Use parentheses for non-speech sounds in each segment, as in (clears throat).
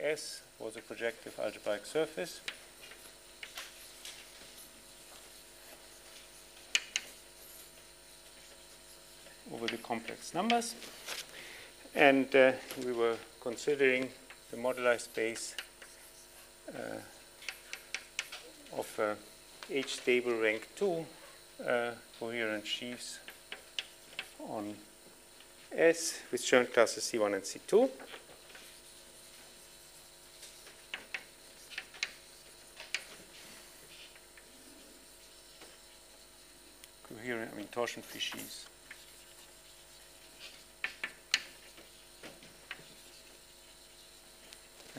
S was a projective algebraic surface. over the complex numbers. And uh, we were considering the moduli space uh, of uh, H stable rank 2 uh, coherent sheaves on S with Chern classes C1 and C2. Torsion free.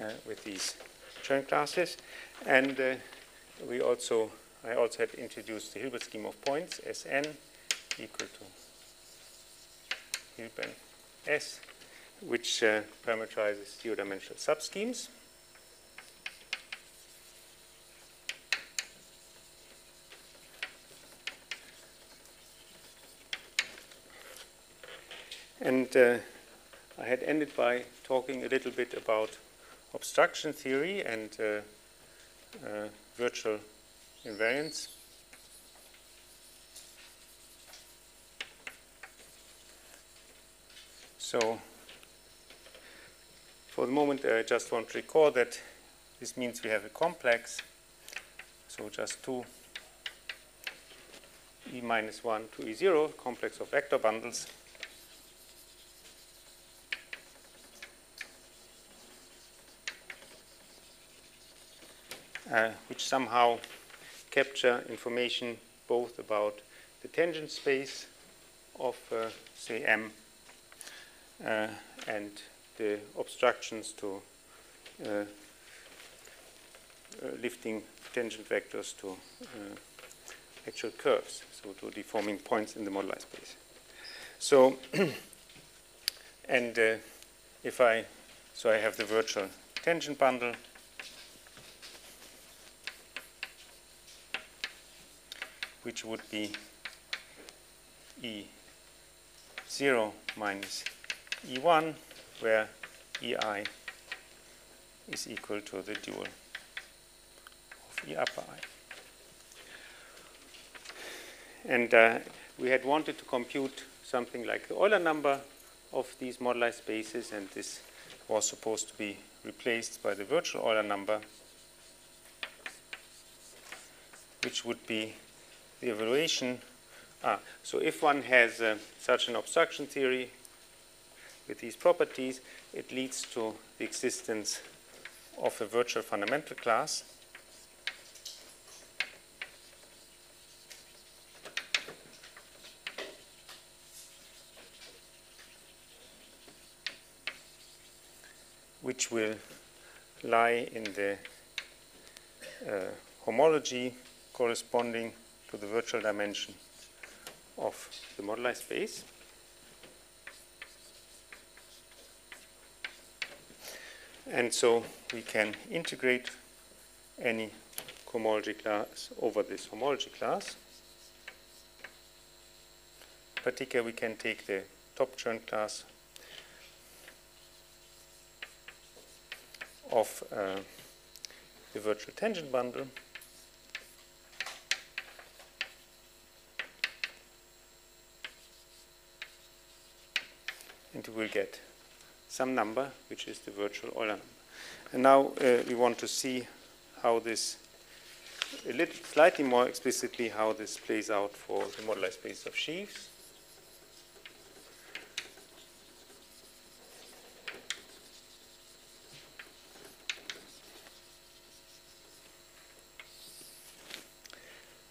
Uh, with these Chern classes. And uh, we also, I also had introduced the Hilbert scheme of points, Sn equal to Hilbert S, which uh, parameterizes zero-dimensional subschemes. And uh, I had ended by talking a little bit about obstruction theory and uh, uh, virtual invariants. So for the moment, I just want to record that this means we have a complex, so just 2 e minus 1 to e0, complex of vector bundles. Which somehow capture information both about the tangent space of, uh, say, M uh, and the obstructions to uh, uh, lifting tangent vectors to uh, actual curves, so to deforming points in the moduli space. So, (clears throat) and if I, so I have the virtual tangent bundle which would be E0 minus E1, where EI is equal to the dual of E upper I. And uh, we had wanted to compute something like the Euler number of these moduli spaces, and this was supposed to be replaced by the virtual Euler number, which would be the evaluation. Ah, so if one has uh, such an obstruction theory with these properties, it leads to the existence of a virtual fundamental class. which will lie in the uh, homology corresponding to the virtual dimension of the moduli space. And so we can integrate any homology class over this homology class. In particular, we can take the top Chern class of uh, the virtual tangent bundle and we will get some number, which is the virtual Euler number. And now uh, we want to see how this, a little slightly more explicitly, how this plays out for the moduli space of sheaves.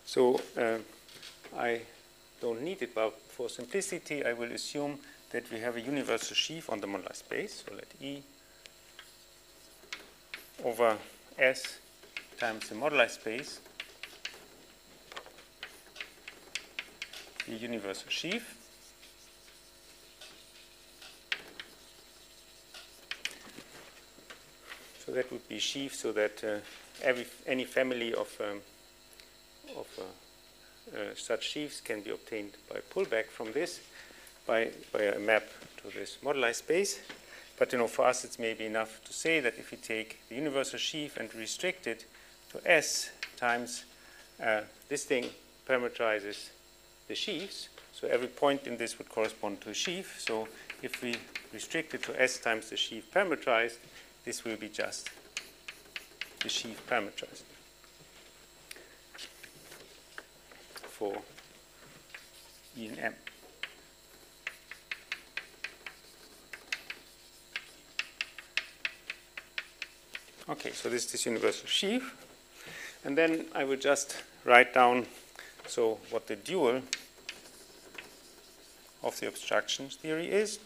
So uh, I don't need it, but for simplicity, I will assume that we have a universal sheaf on the moduli space. So let E over S times the moduli space be universal sheaf. So that would be sheaf so that uh, every, any family of, um, of uh, uh, such sheaves can be obtained by pullback from this by, by a map to this moduli space. but you know, for us, it's maybe enough to say that if you take the universal sheaf and restrict it to S times uh, this thing parameterizes the sheaves, so every point in this would correspond to a sheaf. So if we restrict it to S times the sheaf parameterized, this will be just the sheaf parameterized for E and M. Okay, so this is this universal sheaf. And then I will just write down so what the dual of the obstructions theory is.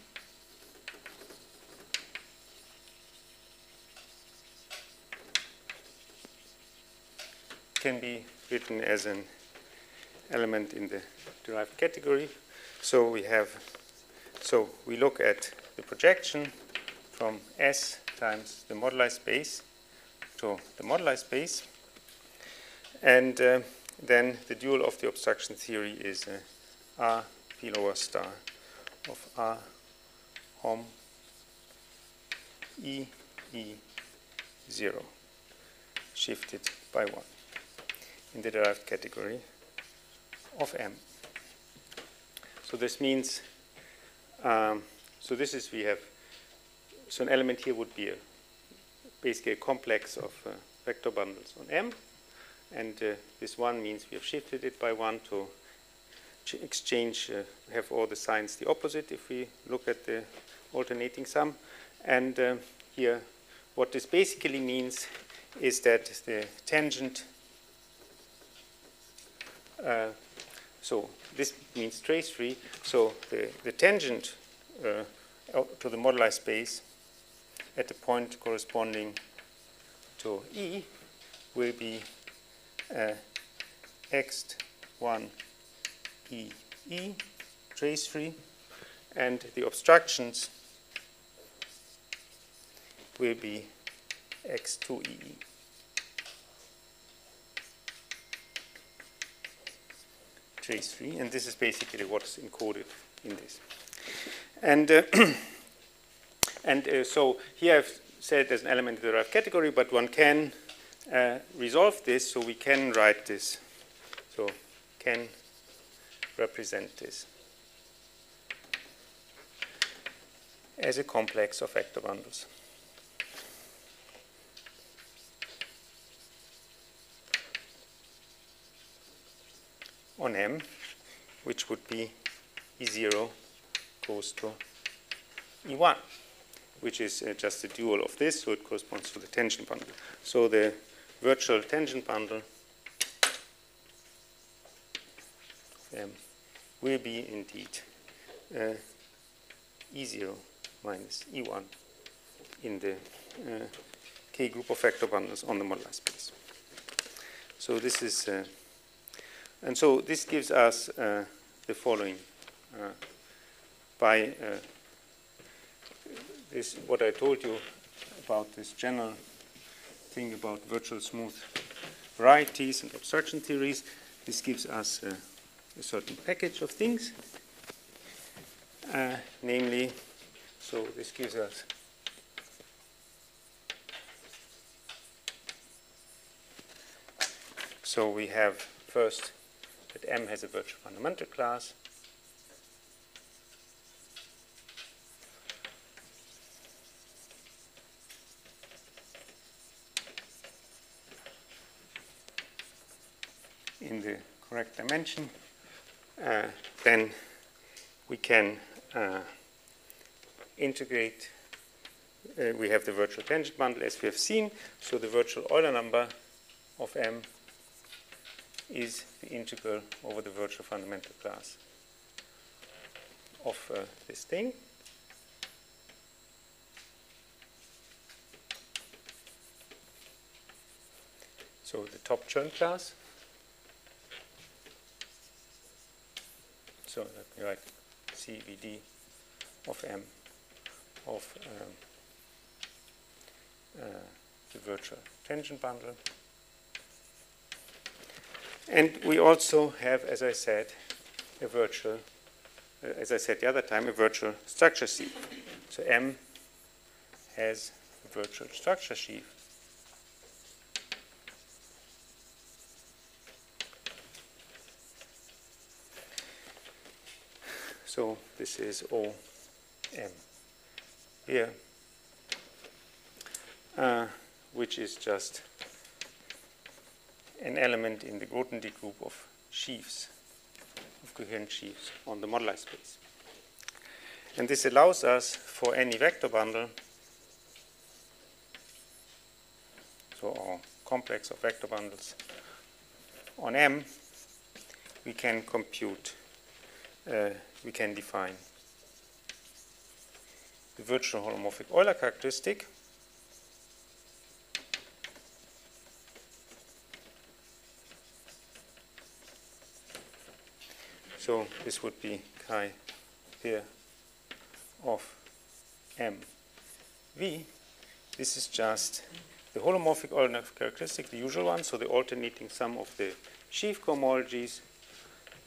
Can be written as an element in the derived category. So we have, so we look at the projection from S times the moduli space to the moduli space. And uh, then the dual of the obstruction theory is uh, R P lower star of R hom E E 0 shifted by 1 in the derived category of M. So this means, um, so this is, we have, so an element here would be a, basically a complex of uh, vector bundles on M. And uh, this one means we have shifted it by one to exchange, uh, have all the signs the opposite if we look at the alternating sum. And here, what this basically means is that the tangent, uh, so this means trace free, so the, the tangent uh, to the moduli space at the point corresponding to E will be uh, x1 e e trace free and the obstructions will be x2 e e. trace free and this is basically what is encoded in this and uh, (clears throat) and uh, so here I've said there's an element derived category but one can uh, resolve this, so we can write this. So can represent this as a complex of vector bundles. on M, which would be E0 goes to E1, which is uh, just the dual of this, so it corresponds to the tangent bundle. So the virtual tangent bundle um, will be indeed uh, E0 minus E1 in the uh, K group of vector bundles on the moduli space. So this is, uh, and so this gives us uh, the following. Uh, by uh, this, what I told you about this general thing about virtual smooth varieties and obstruction theories. This gives us a certain package of things, uh, namely, so this gives us So we have first that M has a virtual fundamental class. The correct dimension, uh, then we can uh, integrate. Uh, we have the virtual tangent bundle as we have seen. So the virtual Euler number of M is the integral over the virtual fundamental class of uh, this thing. So the top Chern class So let me write CVD of M of um, uh, the virtual tangent bundle. And we also have, as I said, a virtual, uh, as I said the other time, a virtual structure C. So M has a virtual structure sheaf So this is O M here, uh, which is just an element in the Grothendieck group of sheaves, of coherent sheaves on the moduli space. And this allows us for any vector bundle, so our complex of vector bundles on M, we can compute uh, we can define. The virtual holomorphic Euler characteristic. So this would be chi here of m. V. This is just the holomorphic Euler characteristic, the usual one, so the alternating sum of the sheaf cohomologies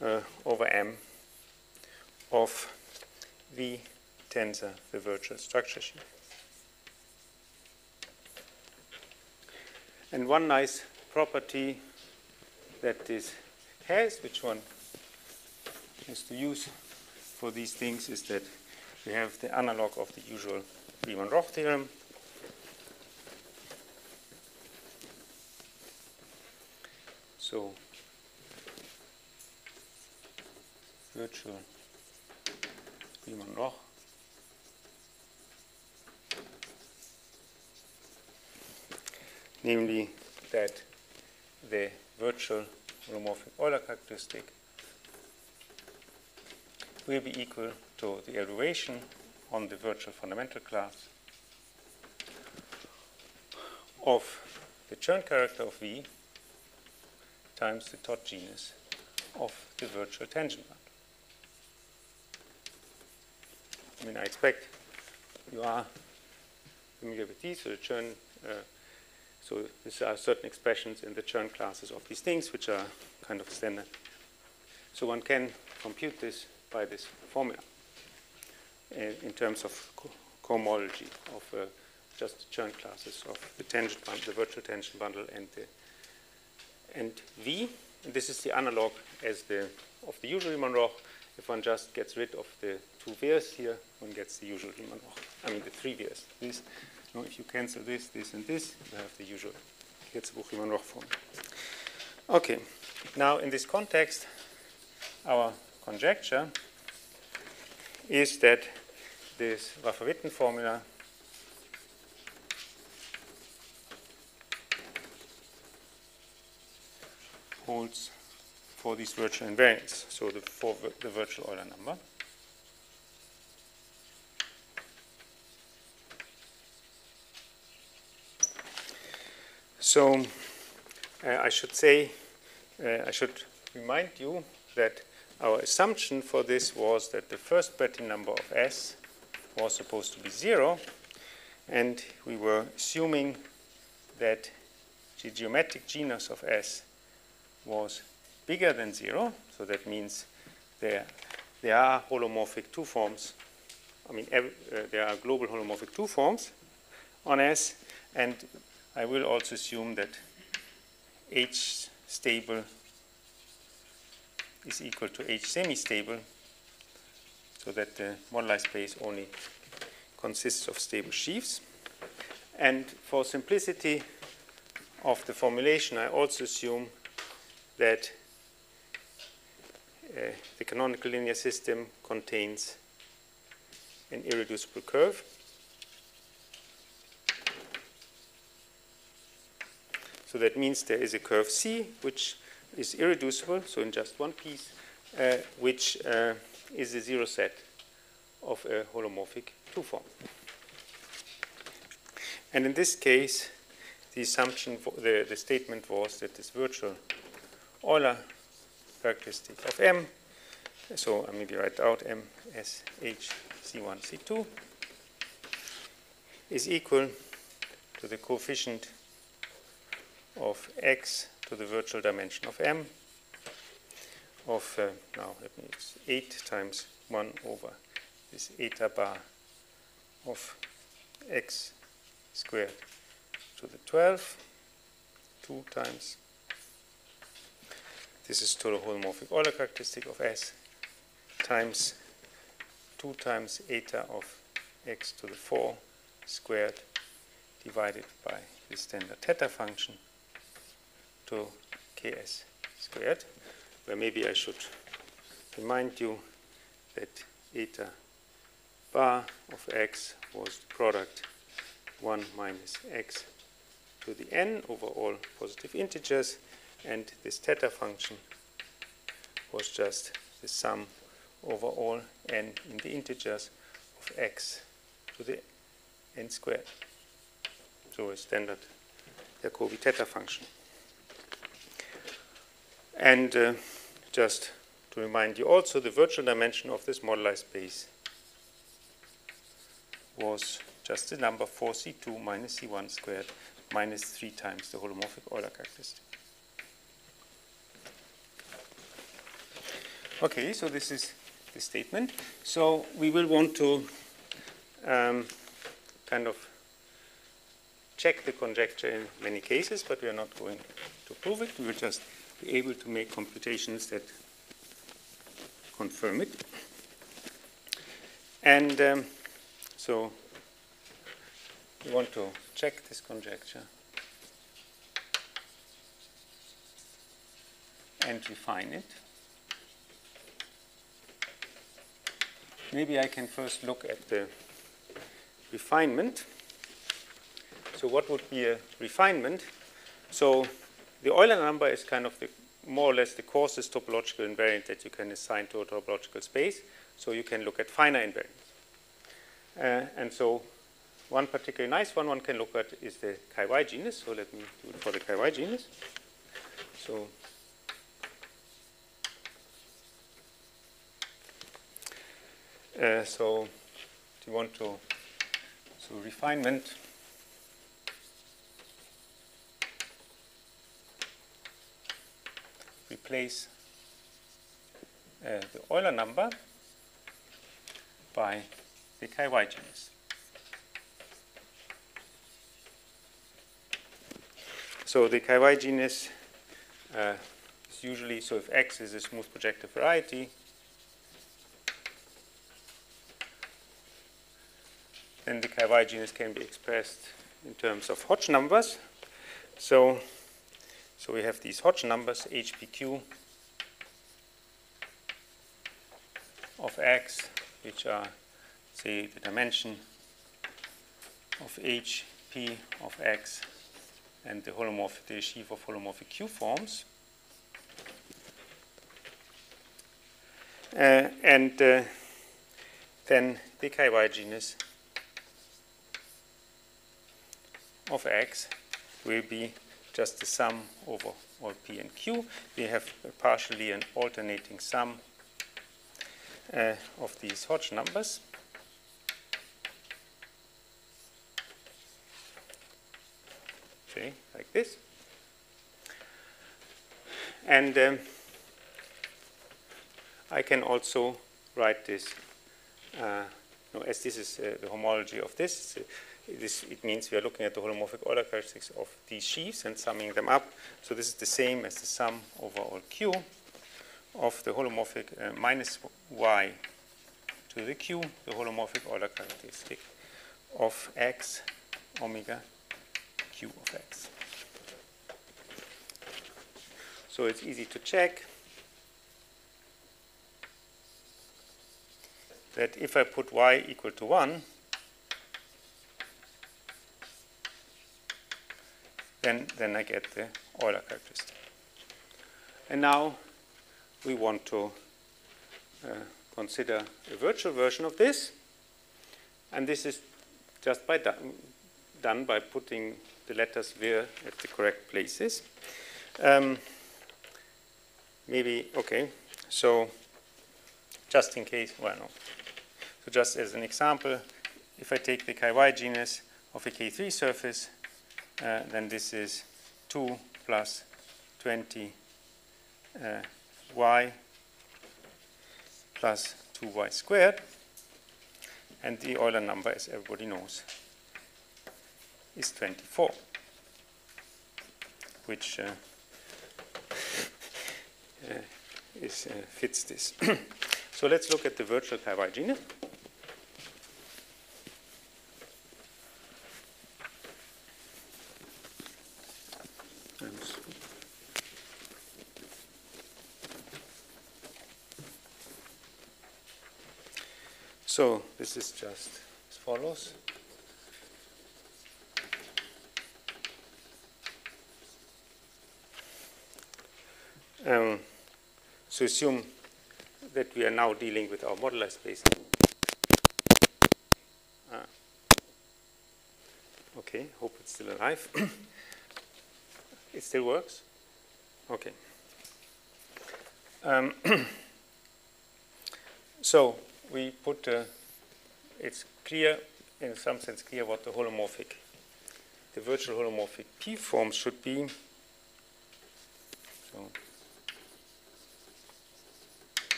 uh, over m of V tensor, the virtual structure sheaf. And one nice property that this has, which one has to use for these things, is that we have the analog of the usual Riemann-Roch theorem. So virtual Riemann-Roch. Namely, that the virtual holomorphic Euler characteristic will be equal to the elevation on the virtual fundamental class of the Chern character of V times the Todd genus of the virtual tangent bundle. I mean, I expect you are familiar with these, so the Chern, uh, so these are certain expressions in the Chern classes of these things, which are kind of standard. So one can compute this by this formula in, uh, in terms of co cohomology of uh, just the Chern classes of the tangent bundle, the virtual tangent bundle, and the and V. And this is the analog as the of the usual Riemann-Roch if one just gets rid of the two Wers here, one gets the usual Riemann-Roch. I mean the three Wers. This, you know, if you cancel this, this, and this, you have the usual Hirzebruch-Riemann-Roch form. Okay, now in this context, our conjecture is that this Vafa-Witten formula holds for these virtual invariants, so the, for the virtual Euler number. So uh, I should say, uh, I should remind you that our assumption for this was that the first Betti number of S was supposed to be zero, and we were assuming that the geometric genus of S was bigger than zero, so that means there, there are holomorphic two forms. I mean, every, uh, there are global holomorphic two forms on S, and I will also assume that H stable is equal to H semi-stable, so that the moduli space only consists of stable sheaves. And for simplicity of the formulation, I also assume that uh, the canonical linear system contains an irreducible curve. So that means there is a curve C, which is irreducible, so in just one piece, uh, which uh, is a zero set of a holomorphic two form. And in this case, the assumption, the, the statement was that this virtual Euler characteristic of M. So I maybe write out M S H C1 C2 is equal to the coefficient of x to the virtual dimension of m of uh, now let me use 8 times 1 over this eta bar of x squared to the 12, 2 times. This is total holomorphic Euler characteristic of S times 2 times eta of x to the 4 squared divided by the standard theta function to ks squared, where maybe I should remind you that eta bar of x was the product 1 minus x to the n over all positive integers, and this theta function was just the sum over all n in the integers of x to the n squared. So a standard Jacobi theta function. And uh, just to remind you also, the virtual dimension of this moduli space was just the number 4c2 minus c1 squared minus 3 times the holomorphic Euler characteristic. Okay, so this is the statement. So we will want to um, kind of check the conjecture in many cases, but we are not going to prove it. We will just be able to make computations that confirm it. And um, so we want to check this conjecture and refine it. Maybe I can first look at the refinement. So what would be a refinement? So the Euler number is kind of the, more or less the coarsest topological invariant that you can assign to a topological space. So you can look at finer invariants. Uh, and so one particularly nice one one can look at is the chi-y genus. So let me do it for the chi-y genus. So uh, so do you want to so refinement replace uh, the Euler number by the chi-y genus. So the chi-y genus uh, is usually, so if X is a smooth projective variety, then the chi-y genus can be expressed in terms of Hodge numbers. So, so we have these Hodge numbers, HPQ of X, which are, say, the dimension of HP of X and the holomorphic, the sheaf of holomorphic Q forms. Uh, and uh, then the chi-y genus of X will be just the sum over all P and Q. We have partially an alternating sum uh, of these Hodge numbers. Okay, like this. And um, I can also write this, uh, no, as this is uh, the homology of this, it means we are looking at the holomorphic Euler characteristics of these sheaves and summing them up. So this is the same as the sum over all Q of the holomorphic uh, minus y to the Q, the holomorphic Euler characteristic of x omega q of x. So it's easy to check that if I put y equal to 1, then, then I get the Euler characteristic. And now we want to uh, consider a virtual version of this. And this is just by done by putting the letters where at the correct places. Um, maybe, okay, so just in case, well, no. So just as an example, if I take the chi-y genus of a K3 surface, uh, then this is 2 plus 20 uh, y plus 2y squared. And the Euler number, as everybody knows, is 24, which uh, uh, is, uh, fits this. (coughs) so let's look at the virtual chi genus. So this is just as follows. Um, so assume that we are now dealing with our moduli space. Ah. Okay, hope it's still alive. (coughs) it still works? Okay. Um, (coughs) so we put, uh, it's clear, in some sense clear what the holomorphic, the virtual holomorphic P form should be. So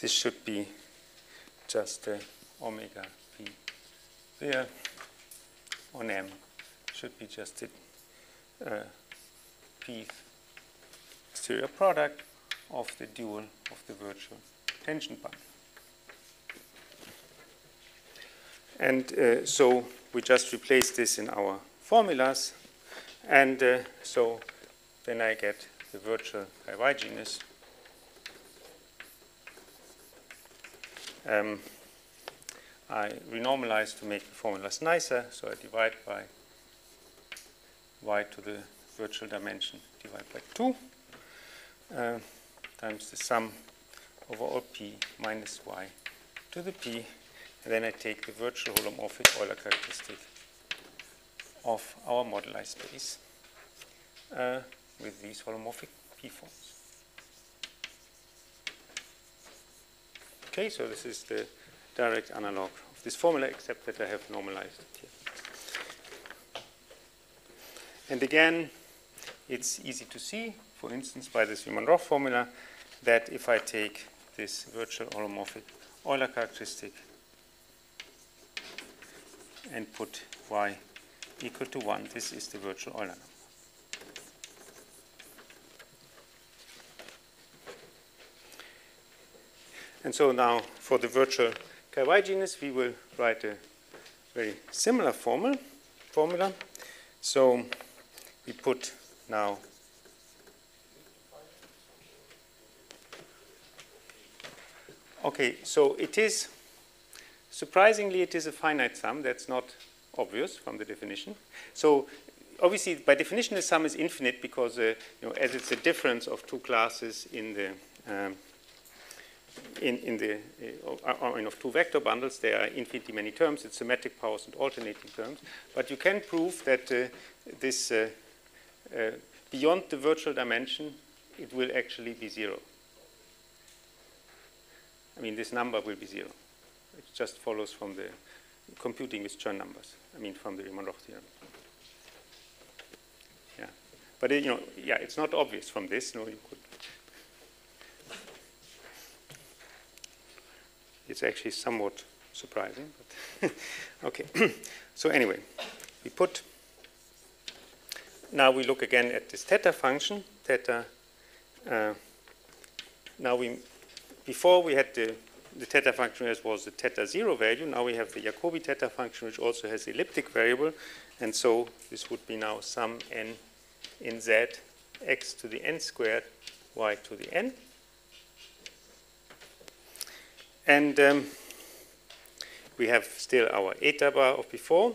this should be just uh, omega p there on m should be just the uh, p exterior product of the dual of the virtual tangent bundle. And uh, so we just replace this in our formulas. And uh, so then I get the virtual chi genus. Um, I renormalize to make the formulas nicer, so I divide by y to the virtual dimension divided by 2 uh, times the sum over all p minus y to the p. And then I take the virtual holomorphic Euler characteristic of our moduli space uh, with these holomorphic p forms. Okay, so this is the direct analog of this formula, except that I have normalized it here. And again, it's easy to see for instance, by this Riemann-Roch formula, that if I take this virtual holomorphic Euler characteristic and put y equal to 1, this is the virtual Euler number. And so now for the virtual chi genus, we will write a very similar formula. So we put now Okay, so it is, surprisingly, it is a finite sum. That's not obvious from the definition. So obviously, by definition, the sum is infinite because, uh, you know, as it's a difference of two classes in the um, in, in the uh, uh of two vector bundles, there are infinitely many terms. It's symmetric powers and alternating terms. But you can prove that uh, this uh, uh beyond the virtual dimension, it will actually be zero. I mean, this number will be zero. It just follows from the computing with Chern numbers. I mean, from the Riemann-Roch theorem. Yeah, but it, you know, yeah, it's not obvious from this. No, you could. It's actually somewhat surprising, but (laughs) okay. (clears throat) so anyway, we put. Now we look again at this theta function. Theta. Uh, now we before we had the, the theta function as was the theta zero value. Now we have the Jacobi theta function, which also has elliptic variable. And so this would be now sum n in z x to the n squared y to the n. And um, we have still our eta bar of before.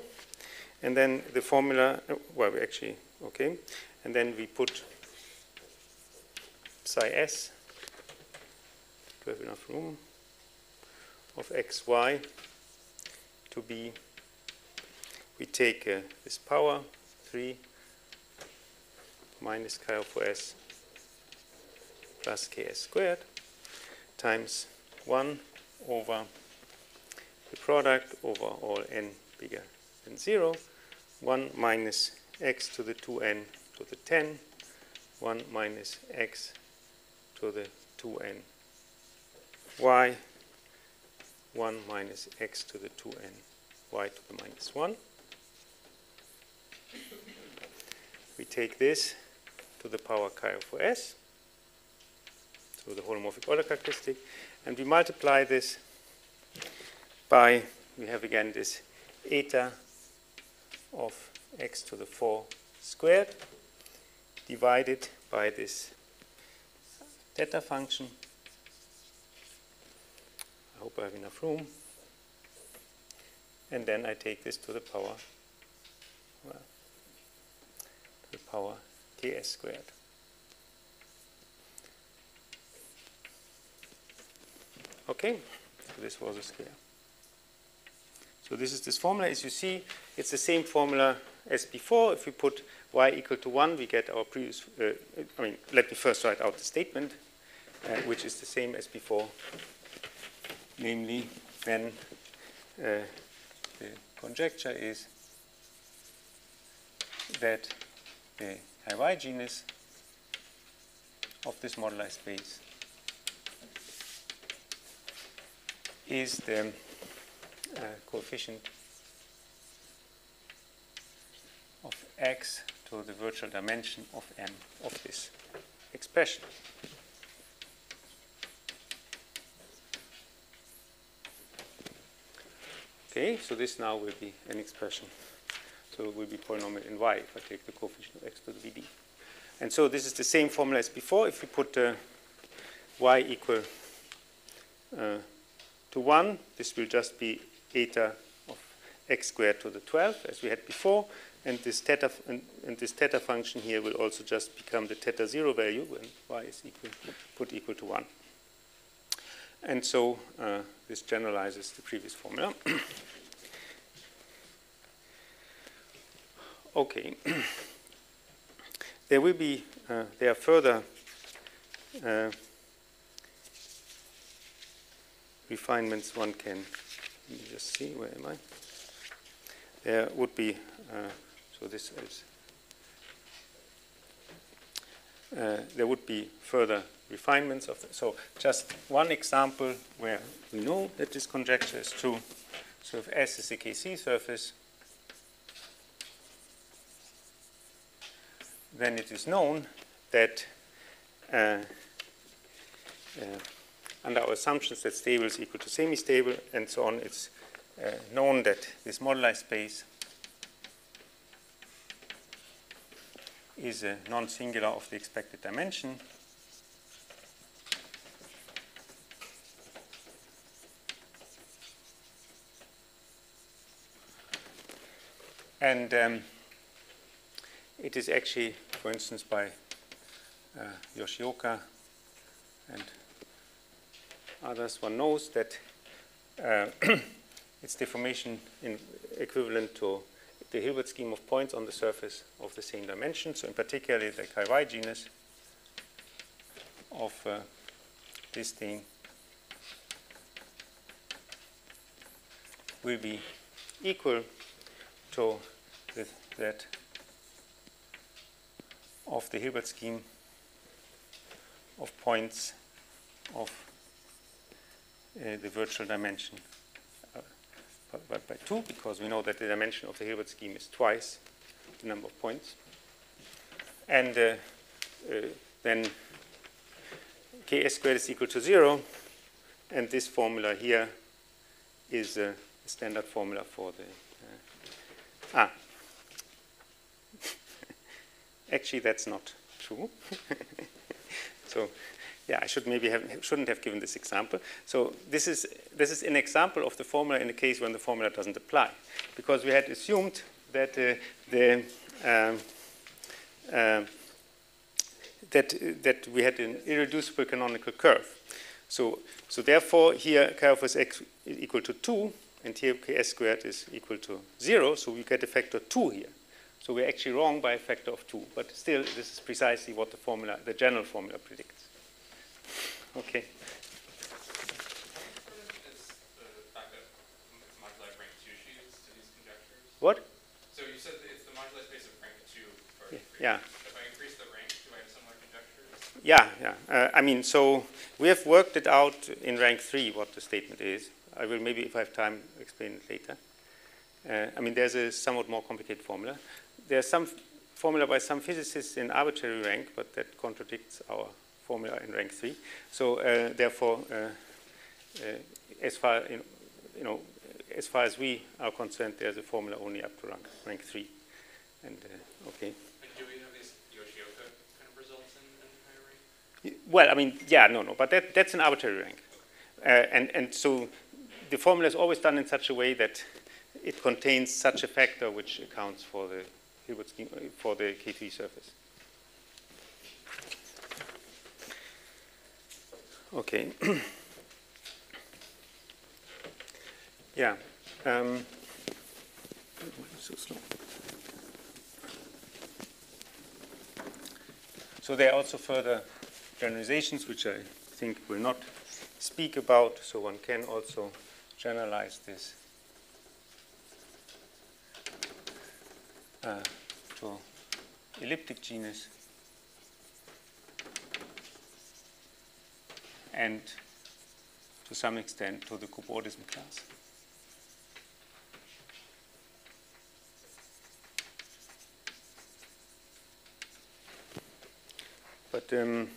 And then the formula, well, we actually, okay. And then we put psi s have enough room, of xy to be, we take uh, this power, 3 minus chi of s plus ks squared times 1 over the product over all n bigger than 0, 1 minus x to the 2n to the 10, 1 minus x to the 2n y 1 minus x to the 2n y to the minus 1. We take this to the power chi of s, so the holomorphic Euler characteristic, and we multiply this by, we have again this eta of x to the 4 squared divided by this theta function. I hope I have enough room. And then I take this to the power, well, to the power ks squared. Okay, so this was a square. So this is this formula. As you see, it's the same formula as before. If we put y equal to 1, we get our previous, uh, I mean, let me first write out the statement, uh, which is the same as before, namely, then uh, the conjecture is that the y genus of this moduli space is the uh, coefficient of x to the virtual dimension of m of this expression. Okay, so this now will be an expression. So it will be polynomial in y if I take the coefficient of x to the bd. And so this is the same formula as before. If we put uh, y equal uh, to 1, this will just be eta of x squared to the 12 as we had before. And this theta, and, and, this theta function here will also just become the theta zero value when y is equal, put equal to 1. And so uh, this generalizes the previous formula. (coughs) okay. (coughs) there will be, uh, there are further uh, refinements one can, let me just see, where am I? There would be uh, so this is, uh, there would be further refinements of this. So just one example where we know that this conjecture is true. So if S is a K3 surface, then it is known that uh, uh, under our assumptions that stable is equal to semi-stable and so on, it's uh, known that this moduli space is a non-singular of the expected dimension. And um, it is actually, for instance, by uh, Yoshioka and others, one knows that uh, (clears throat) its deformation in equivalent to the Hilbert scheme of points on the surface of the same dimension. So in particular, the chi-y genus of uh, this thing will be equal to the, that of the Hilbert scheme of points of uh, the virtual dimension by, by 2 because we know that the dimension of the Hilbert scheme is twice the number of points. And uh, uh, then ks squared is equal to 0. And this formula here is a standard formula for the. Uh, ah. (laughs) Actually, that's not true. (laughs) (laughs) so yeah, I should maybe have, shouldn't have given this example. So this is, this is an example of the formula in a case when the formula doesn't apply. Because we had assumed that uh, the um, uh, that, that we had an irreducible canonical curve. So, so therefore, here curve is x is equal to 2, and here ks squared is equal to 0, so we get a factor 2 here. So we're actually wrong by a factor of 2, but still, this is precisely what the formula, the general formula predicts. Okay. What? So you said it's the moduli space of rank 2. yeah. If I increase the rank, do I have similar conjectures? Yeah, yeah. Uh, I mean, so we have worked it out in rank 3 what the statement is. I will maybe, if I have time, explain it later. Uh, I mean, there's a somewhat more complicated formula. There's some formula by some physicists in arbitrary rank, but that contradicts our formula in rank 3. So uh, therefore, uh, uh, as far in, you know, as far as we are concerned, there's a formula only up to rank, rank 3. And uh, okay. And do we have these Yoshioka kind of results in, in higher rank? Well, I mean, yeah, no, no, but that, that's an arbitrary rank. Uh, and, and so the formula is always done in such a way that it contains such a factor which accounts for the Hilbert scheme, uh, for the K3 surface. Okay. (clears throat) yeah. Um, so slow? So there are also further generalizations which I think will not speak about, so one can also generalize this uh, to elliptic genus and to some extent to the cobordism class. But um,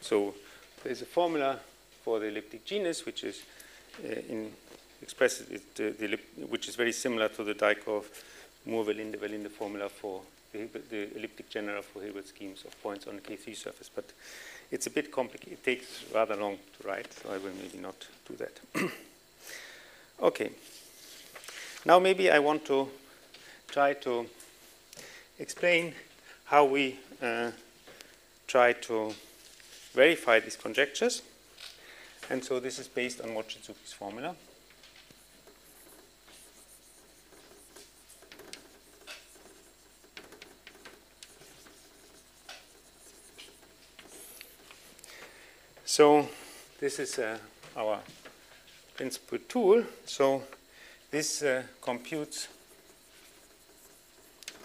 so there's a formula for the elliptic genus, which is uh, in expresses it, uh, which is very similar to the Dijkgraaf Moore-Verlinde Verlinde formula for the, the elliptic genera for Hilbert schemes of points on the K3 surface. But it's a bit complicated. It takes rather long to write, so I will maybe not do that. (coughs) okay. Now maybe I want to try to explain how we uh, try to verify these conjectures. And so this is based on Mochizuki's formula. So this is uh, our principal tool. So this uh, computes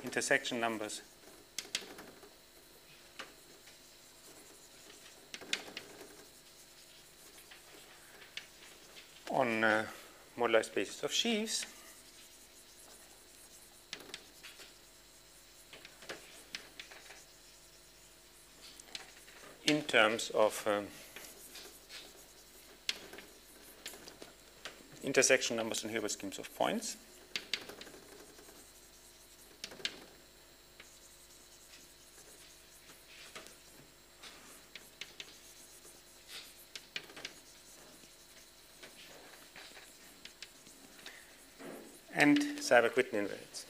intersection numbers on uh, moduli spaces of sheaves. in terms of um, intersection numbers and Hilbert schemes of points. and Seiberg-Witten invariants.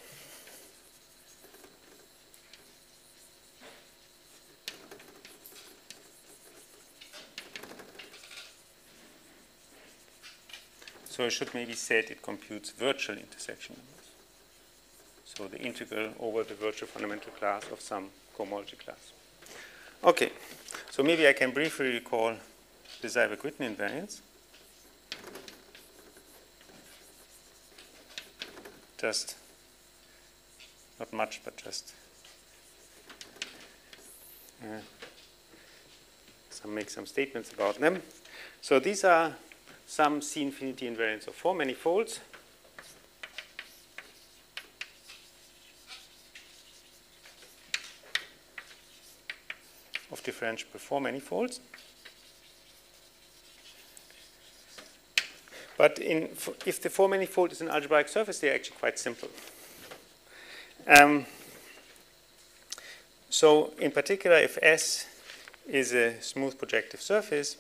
So I should maybe say it computes virtual intersection numbers. So the integral over the virtual fundamental class of some cohomology class. Okay, so maybe I can briefly recall the Seiberg-Witten invariants. Just not much, but just uh, some make some statements about them. So these are some C infinity invariants of four manifolds. of differentiable four manifolds. But in, if the four manifold is an algebraic surface, they're actually quite simple. Um, so in particular, if S is a smooth projective surface,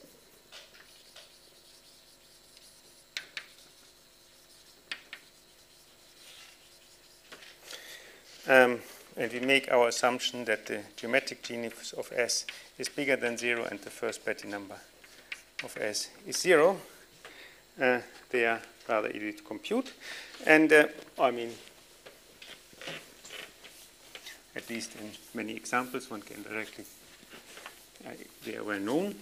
um, and we make our assumption that the geometric genus of S is bigger than zero and the first Betti number of S is zero, uh, they are rather easy to compute. And uh, I mean, at least in many examples, one can directly, uh, they are well known.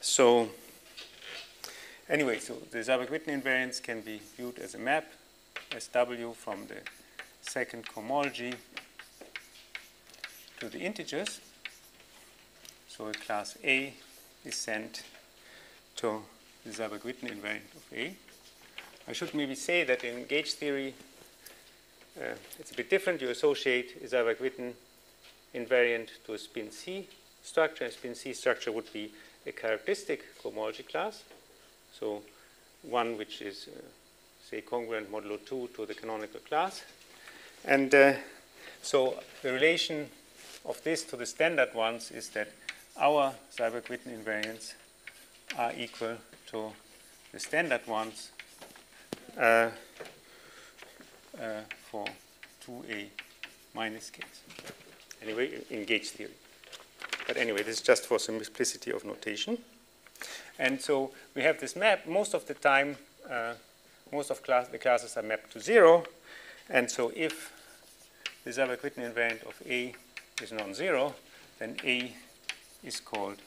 So, anyway, so the Seiberg-Witten invariants can be viewed as a map, as W from the second cohomology to the integers. So a class A is sent to the Seiberg-Witten invariant of A. I should maybe say that in gauge theory, uh, it's a bit different. You associate a Seiberg-Witten invariant to a spin C structure. A spin C structure would be a characteristic cohomology class. So one which is, uh, say, congruent modulo 2 to the canonical class. And uh, so the relation of this to the standard ones is that our Seiberg-Witten invariants are equal to the standard ones uh, uh, for 2a minus case. Anyway, in gauge theory. But anyway, this is just for simplicity of notation. And so we have this map. Most of the time, uh, most of class, the classes are mapped to zero. And so if the Seiberg-Witten invariant of A is non-zero, then A is called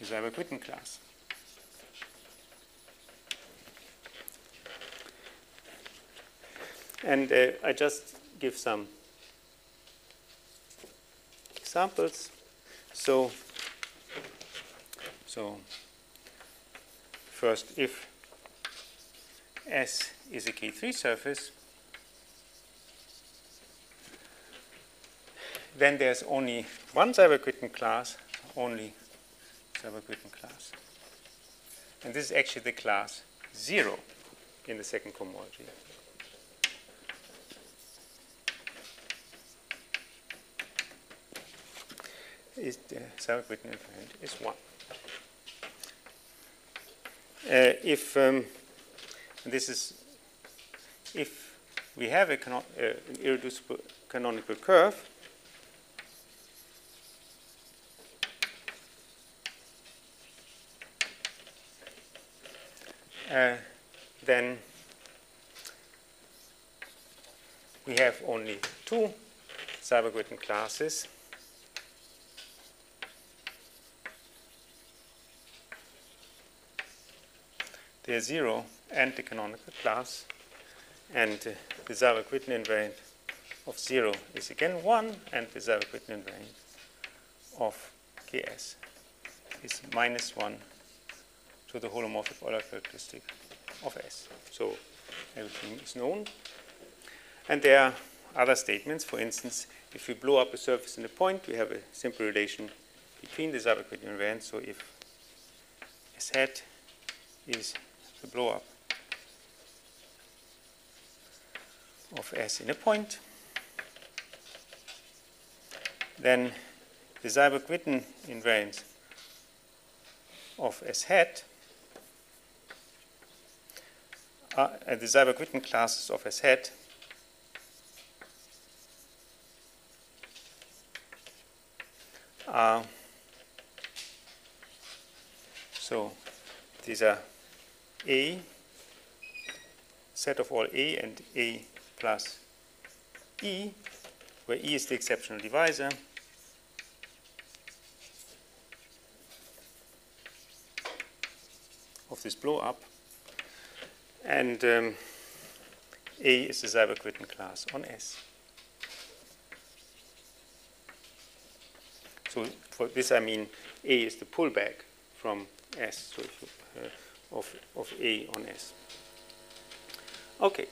a Seiberg-Witten class. And uh, I just give some examples. So, so first, if S is a K3 surface, then there's only one Seiberg-Witten class, only Seiberg-Witten class. And this is actually the class 0 in the second cohomology. Is the invariant is 1. Uh, if um, this is if we have a uh, an irreducible canonical curve then we have only two Seiberg-Witten classes. They are zero and the canonical class, and uh, the Seiberg-Witten invariant of zero is again one, and the Seiberg-Witten invariant of Ks is minus one to the holomorphic Euler characteristic of S. So everything is known. And there are other statements. For instance, if we blow up a surface in a point, we have a simple relation between the Seiberg-Witten invariants. So if S hat is the blow up of S in a point, then the Seiberg-Witten invariants of S hat uh, the Seiberg-Witten classes of S hat are so these are A set of all A and A plus E where E is the exceptional divisor. Of this blow up and um, A is the Seiberg-Witten class on S. So for this I mean A is the pullback from S so uh, of, of A on S. Okay,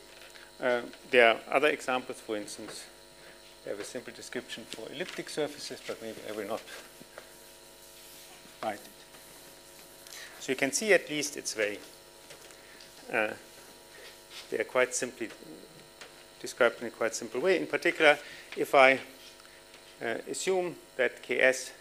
uh, there are other examples, for instance, I have a simple description for elliptic surfaces, but maybe I will not write it. So you can see at least it's very uh, they are quite simply described in a quite simple way. In particular, if I uh, assume that Ks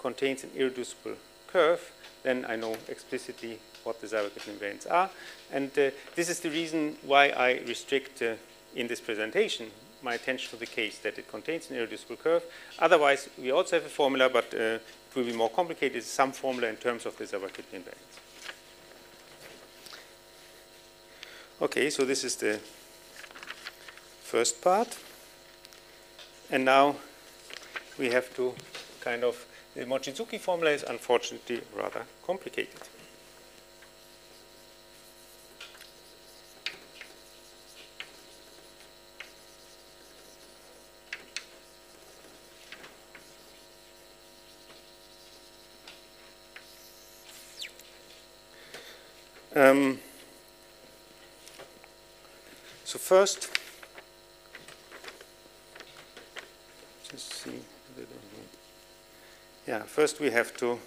contains an irreducible curve, then I know explicitly what the Seiberg-Witten invariants are. And uh, this is the reason why I restrict uh, in this presentation my attention to the case that it contains an irreducible curve. Otherwise, we also have a formula, but uh, it will be more complicated. It's some formula in terms of the Seiberg-Witten invariants. Okay, so this is the first part. And now we have to kind of, the Mochizuki formula is unfortunately rather complicated. Um, so first, just see. Yeah, first we have to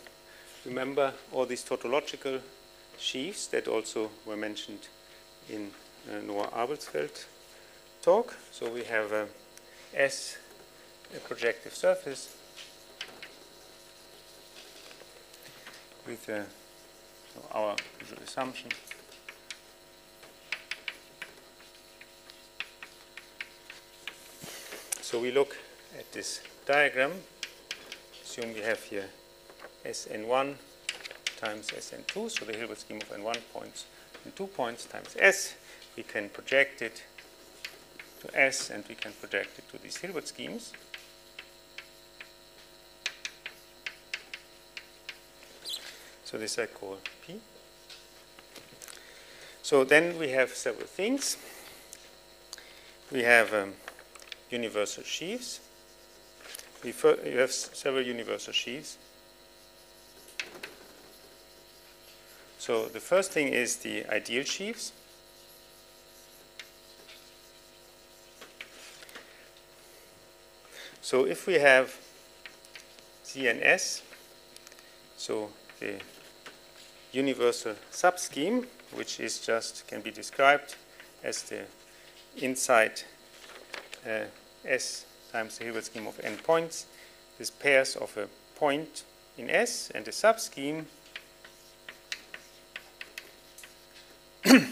remember all these tautological sheaves that also were mentioned in uh, Noah Arbesfeld talk. So we have uh, S, a projective surface, with uh, so our assumption. So we look at this diagram. Assume we have here Sn1 times Sn2, so the Hilbert scheme of n1 points and 2 points times S. We can project it to S and we can project it to these Hilbert schemes. So this I call P. So then we have several things. We have um, universal sheaves. We, we have several universal sheaves. So the first thing is the ideal sheaves. So if we have Z and S, so the universal subscheme, which is just can be described as the inside S times the Hilbert scheme of n points, this pairs of a point in S and a subscheme (coughs)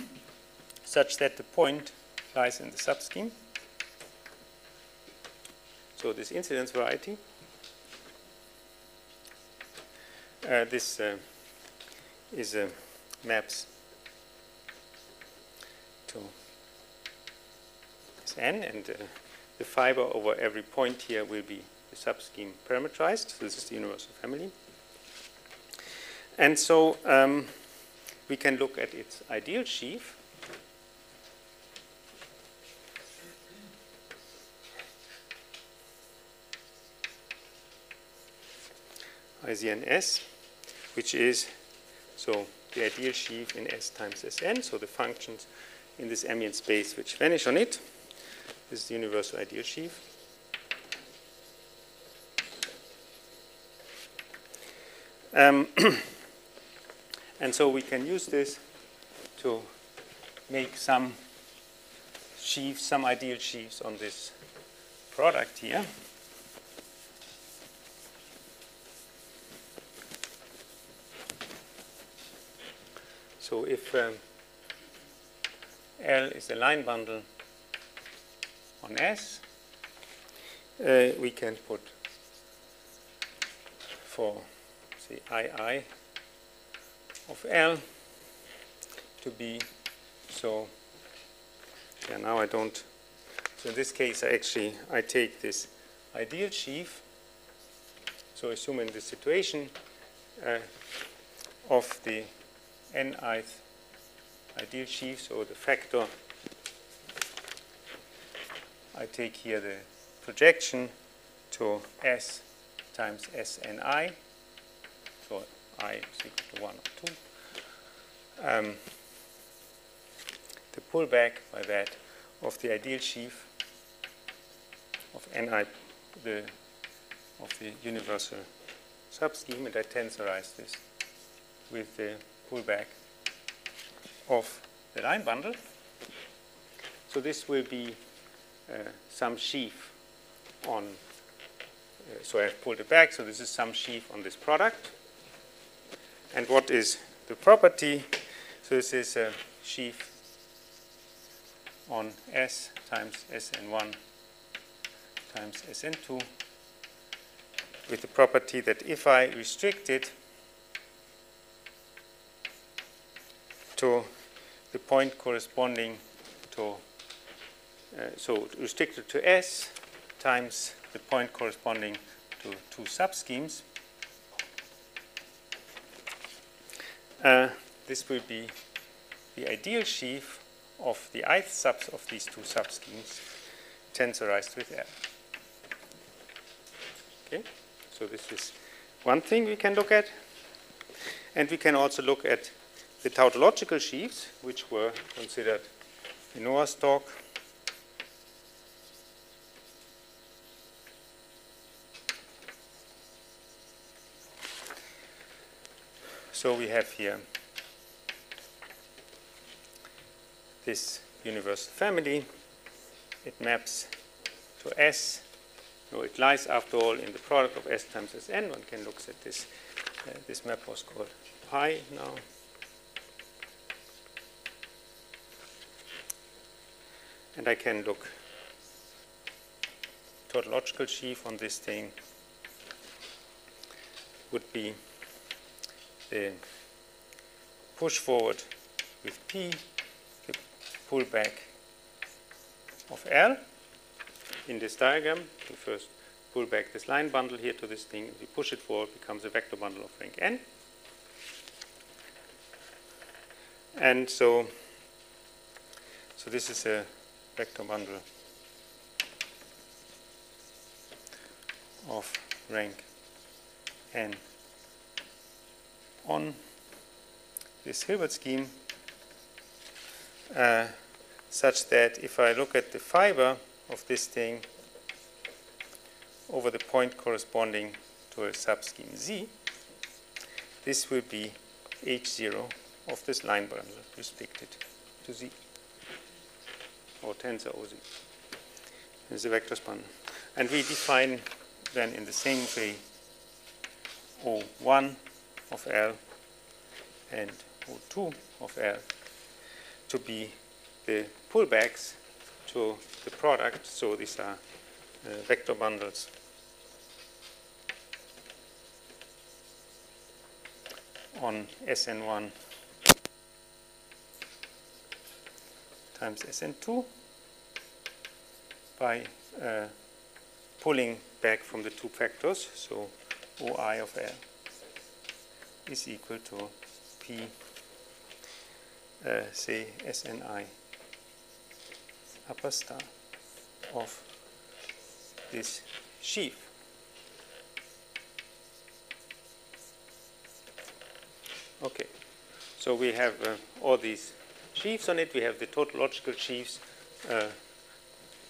such that the point lies in the subscheme. So this incidence variety, uh, this uh, is uh, maps to Sn, and uh, the fiber over every point here will be the subscheme parametrized. So this is the universal family. And so um, we can look at its ideal sheaf. IZNS, which is so the ideal sheaf in S times Sn, so the functions in this ambient space which vanish on it. This is the universal ideal sheaf. Um, (clears throat) and so we can use this to make some sheaves, some ideal sheaves on this product here. So if um, L is a line bundle on S, uh, we can put for the II of L to be. So yeah now I don't so in this case I actually I take this ideal sheaf. So assuming the situation uh, of the nth ideal sheaf, so the factor, I take here the projection to S times Sni, so i is equal to 1 or 2. Um, the pullback by that of the ideal sheaf of Ni, the, of the universal subscheme, and I tensorize this with the pullback of the line bundle. So this will be some sheaf on, uh, so I've pulled it back, so this is some sheaf on this product. And what is the property? So this is a sheaf on S times Sn1 times Sn2 with the property that if I restrict it to the point corresponding to, uh, so restricted to S times the point corresponding to two subschemes. Uh, this will be the ideal sheaf of the ith subs of these two subschemes tensorized with L. Okay, so this is one thing we can look at. And we can also look at the tautological sheaves, which were considered in Noah's talk. So we have here this universal family. It maps to S. No, it lies, after all, in the product of S times Sn. One can look at this. Uh, this map was called pi now. And I can look tautological sheaf on this thing would be the push forward with P, the pull back of L in this diagram. We first pull back this line bundle here to this thing. if We push it forward, it becomes a vector bundle of rank n. And so, so this is a vector bundle of rank n on this Hilbert scheme uh, such that if I look at the fiber of this thing over the point corresponding to a subscheme Z, this will be H0 of this line bundle restricted to Z or tensor OZ is a vector span. And we define then in the same way O1 of L and O2 of L to be the pullbacks to the product. So these are uh, vector bundles on SN1 times SN2 by uh, pulling back from the two factors, so OI of L is equal to P, uh, say SNI upper star of this sheaf. Okay, so we have uh, all these sheaves on it. We have the tautological sheaves uh,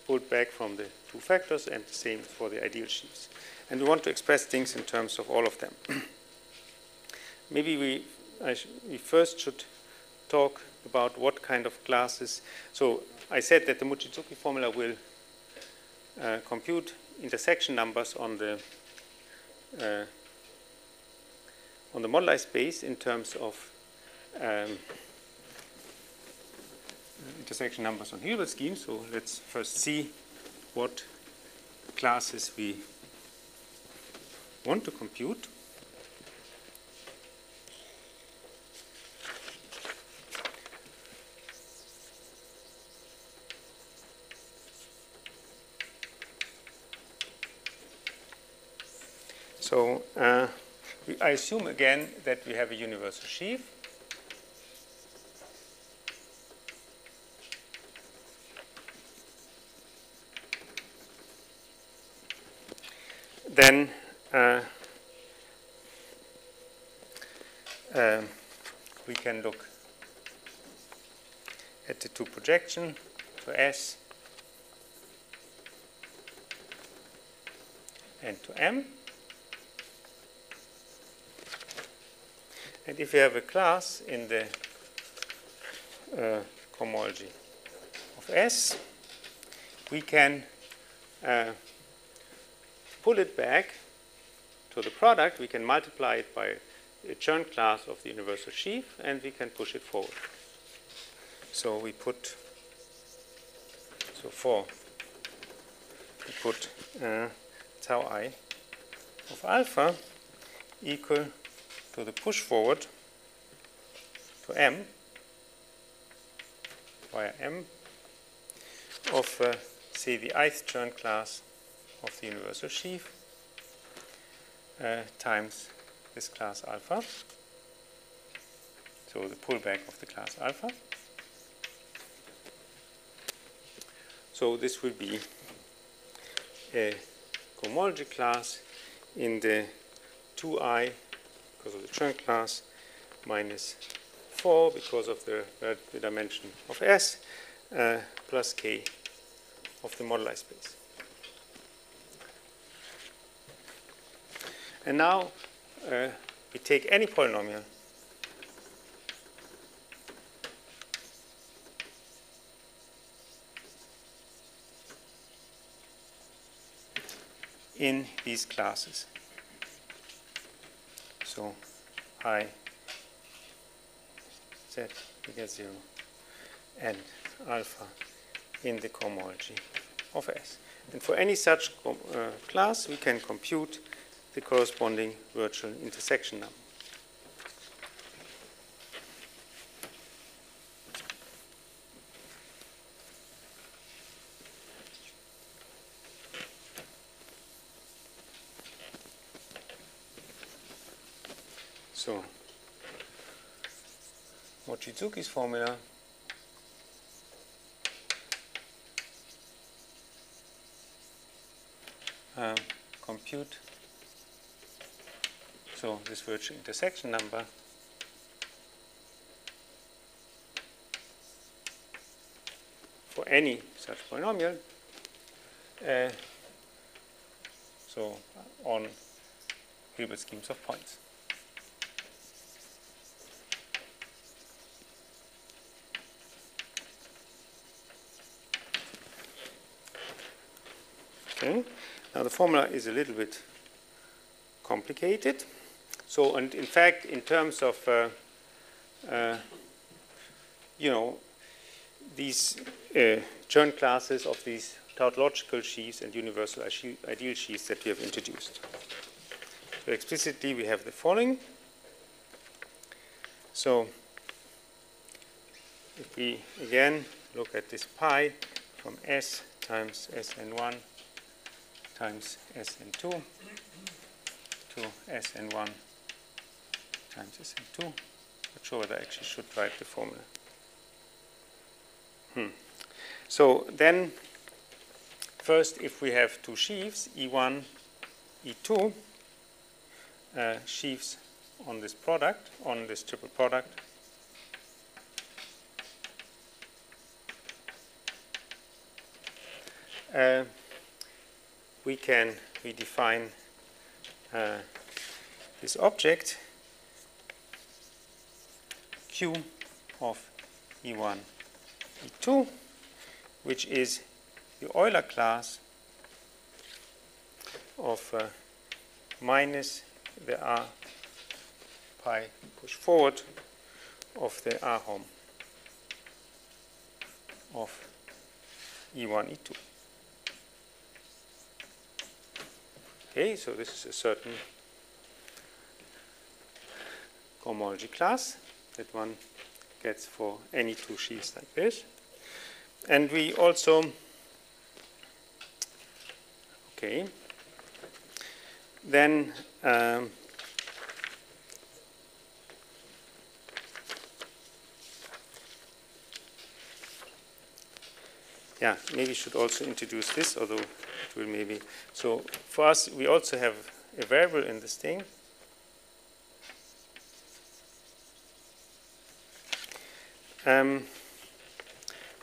pulled back from the two factors, and the same for the ideal sheaves. And we want to express things in terms of all of them. (clears throat) Maybe we, we first should talk about what kind of classes. So I said that the Mochizuki formula will uh, compute intersection numbers on the uh, on the moduli space in terms of um, intersection numbers on Hilbert schemes. So let's first see what classes we want to compute. So uh, I assume again that we have a universal sheaf. Then uh, uh, we can look at the two projection to S and to M. And if we have a class in the uh, cohomology of S, we can uh, pull it back to the product. We can multiply it by a Chern class of the universal sheaf, and we can push it forward. So we put, so for, we put uh, tau i of alpha equal to the push forward to m via m of, uh, say, the ith Chern class of the universal sheaf uh, times this class alpha. So the pullback of the class alpha. So this will be a cohomology class in the 2i because of the Chern class minus 4 because of the, uh, the dimension of S uh, plus k of the moduli space. And now uh, we take any polynomial in these classes. So i z equals 0 and alpha in the cohomology of S. And for any such uh, class, we can compute the corresponding virtual intersection number. So, Mochizuki's formula. Uh, compute. So this virtual intersection number. For any such polynomial uh, so on Hilbert schemes of points. Now the formula is a little bit complicated. So, and in fact, in terms of, uh, uh, you know, these uh, classes of these tautological sheaves and universal ideal sheaves that we have introduced. So explicitly, we have the following. So if we again look at this pi from S times Sn1 times Sn2 to Sn1 times Sn2. Not sure whether I actually should write the formula. Hmm. So then, first, if we have two sheaves, E1, E2, uh, sheaves on this product, on this triple product, uh, we can redefine uh, this object Q of E1, E2, which is the Euler class of uh, minus the R pi push forward of the R hom of E1, E2. Okay, so this is a certain cohomology class that one gets for any two sheaves like this. And we also, okay, then um, yeah, maybe should also introduce this, although it will maybe. So for us, we also have a variable in this thing. Um,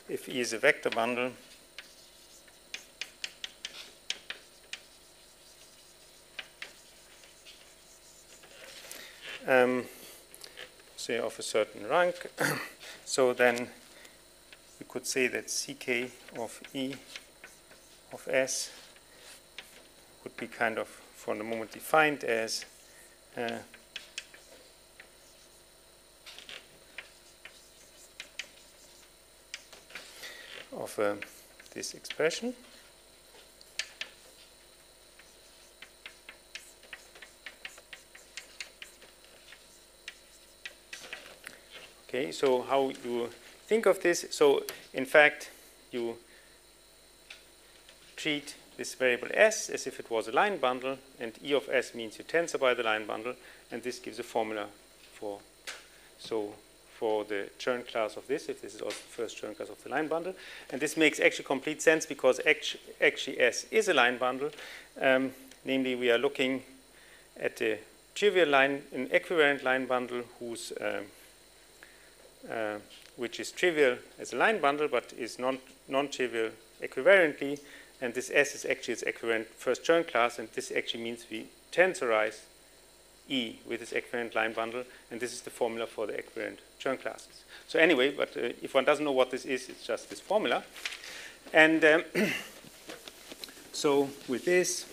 if E is a vector bundle, um, say of a certain rank, (coughs) so then could say that ck of E of S would be kind of, for the moment, defined as uh, of uh, this expression. Okay, so how you think of this? So, in fact, you treat this variable s as if it was a line bundle, and E of s means you tensor by the line bundle, and this gives a formula for, so for the Chern class of this, if this is also the first Chern class of the line bundle. And this makes actually complete sense because actually S is a line bundle. Um, namely, we are looking at a trivial line, an equivariant line bundle whose um, uh, which is trivial as a line bundle, but is non, non-trivial equivariantly. And this S is actually its equivariant first Chern class, and this actually means we tensorize E with this equivariant line bundle, and this is the formula for the equivariant Chern classes. So anyway, but uh, if one doesn't know what this is, it's just this formula. And um, (coughs) so with this,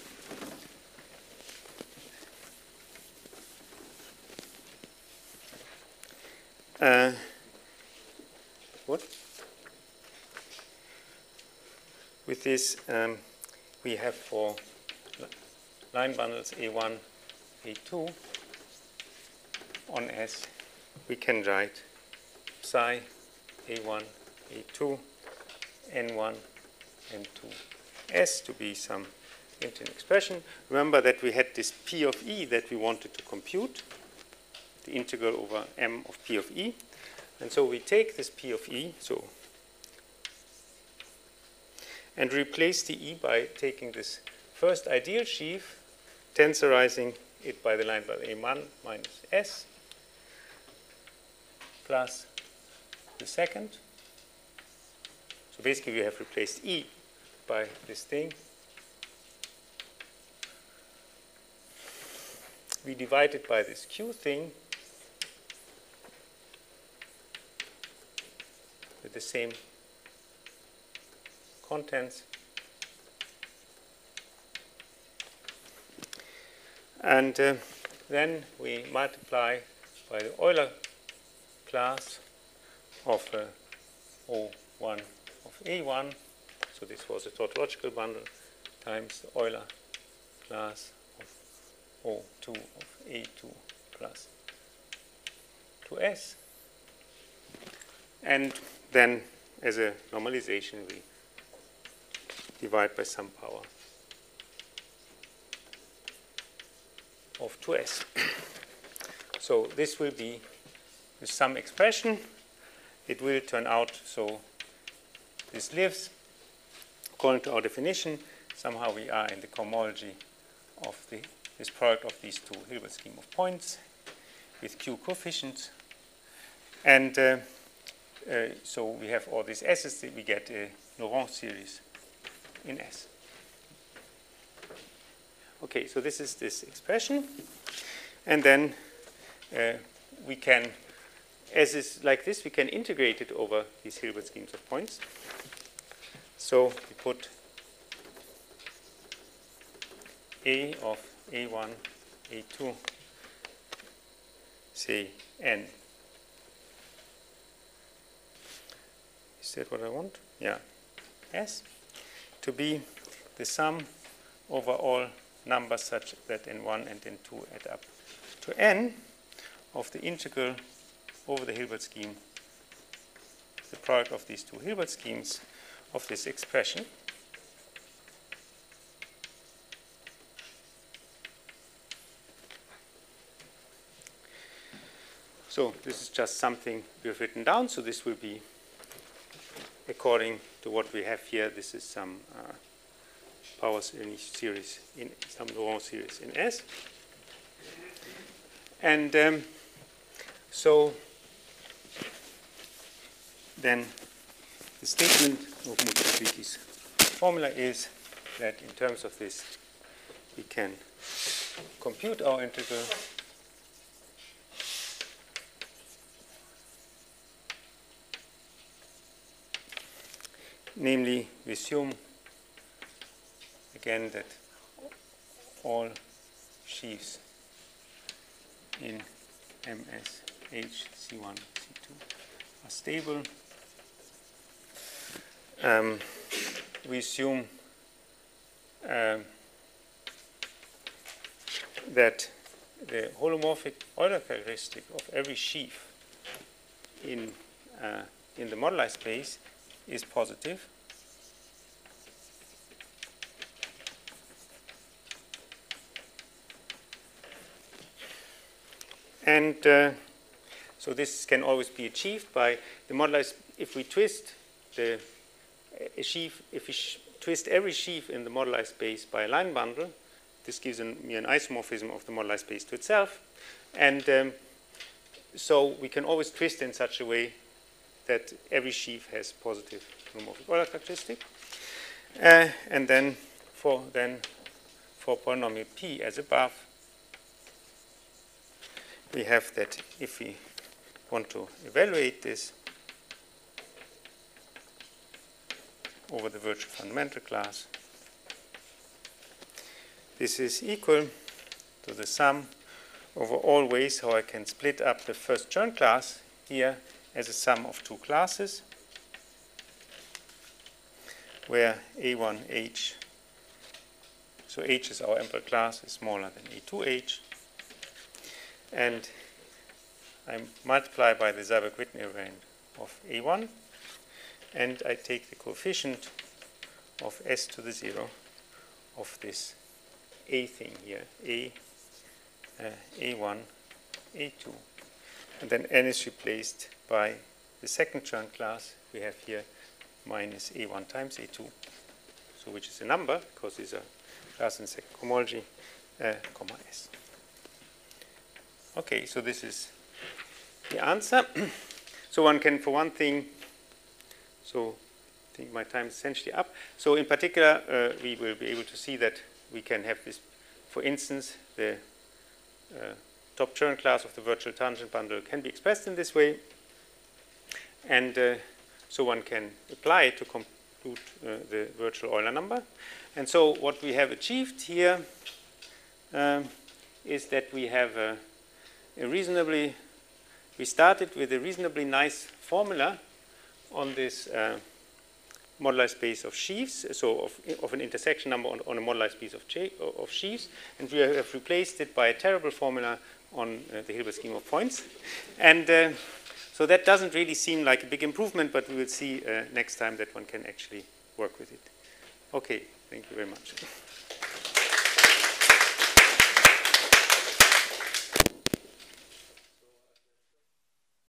uh, With this, um, we have for line bundles A1, A2 on S, we can write psi A1, A2, N1, N2, S to be some built-in expression. Remember that we had this P of E that we wanted to compute, the integral over M of P of E. And so we take this P of E, so and replace the E by taking this first ideal sheaf, tensorizing it by the line by A1 minus S, plus the second. So basically we have replaced E by this thing. We divide it by this Q thing with the same contents. And uh, then we multiply by the Euler class of uh, O1 of A1. So this was a tautological bundle times the Euler class of O2 of A2 plus 2S. And then as a normalization, we divide by some power of 2s. so this will be some expression. It will turn out so this lives according to our definition. Somehow we are in the cohomology of the, this product of these two Hilbert scheme of points with q coefficients. And uh, uh, so we have all these s's that we get a Laurent series in S. Okay, so this is this expression. And then uh, we can, as is like this, we can integrate it over these Hilbert schemes of points. So we put A of A1, A2, say n. Is that what I want? Yeah. S to be the sum over all numbers such that n1 and n2 add up to n of the integral over the Hilbert scheme, the product of these two Hilbert schemes of this expression. So this is just something we've written down. So this will be according to what we have here. This is some uh, power series in some Laurent series in S. And um, so then the statement of Mochizuki's formula is that in terms of this, we can compute our integral namely we assume again that all sheaves in MS H C1 C2 are stable. Um, we assume um, that the holomorphic Euler characteristic of every sheaf in uh, in the moduli space is positive. And uh, so this can always be achieved by the moduli. If we twist the sheaf, if we twist every sheaf in the moduli space by a line bundle, this gives an, me an isomorphism of the moduli space to itself. And um, so we can always twist in such a way that every sheaf has positive holomorphic Euler characteristic. Uh, and then for then for polynomial p as above, we have that if we want to evaluate this over the virtual fundamental class, this is equal to the sum over all ways how I can split up the first Chern class here as a sum of two classes where A1H, so H is our ample class, is smaller than A2H. And I multiply by the Seiberg-Witten rank of A1, and I take the coefficient of S to the 0 of this A thing here, A, uh, A1, A2. And then N is replaced by the second Chern class we have here minus A1 times A2, so which is a number because these are class in second homology, uh, comma S. Okay, so this is the answer. (clears throat) so one can, for one thing, so I think my time is essentially up. So in particular, uh, we will be able to see that we can have this, for instance, the uh, top Chern class of the virtual tangent bundle can be expressed in this way. And uh, so one can apply to compute uh, the virtual Euler number. And so what we have achieved here um, is that we have a, a reasonably, we started with a reasonably nice formula on this uh, space of sheaves, so of, of an intersection number on, on a moduli space of, of sheaves, and we have replaced it by a terrible formula on uh, the Hilbert scheme of points. And uh, so that doesn't really seem like a big improvement, but we will see uh, next time that one can actually work with it. Okay, thank you very much.